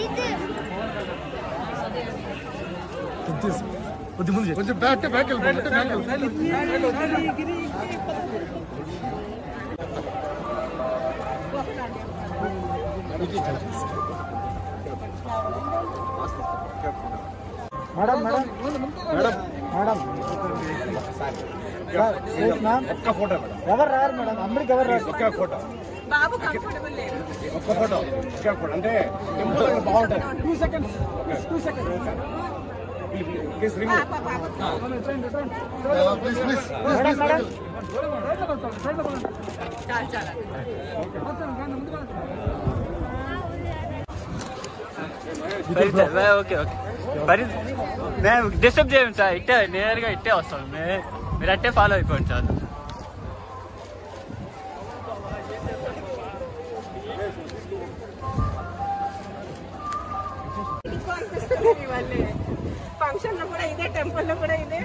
Иди. కొద్ది ముందు కొంచెం బ్యాక్ బ్యాక్ వెళ్ళిపోండి back madam madam madam madam sir please ma'am ఒక్క ఫోటో మేడం ఎవరు రారు మేడం అందరికి ఎవరు రారు ఒక్క ఫోటో బాబు కంఫర్టబుల్ లేదు ఒక్క ఫోటో ఒక్క ఫోటో అంటే టెంపుల్ దగ్గర బాగుంటుంది two seconds two seconds please ring పాప పాప ప్లీజ్ ప్లీజ్ మేడం మేడం చాలా చాలా ఓకే ఓకే మరి మేము డిస్టర్బ్ చేయం సార్ ఇట్టే నేరుగా ఇట్టే వస్తాం మే- మీరు అట్టే ఫాలో అయిపోండి సార్ ఎక్కువ ಟೆಂಪಲ್ ಕೂಡ ಇದೆ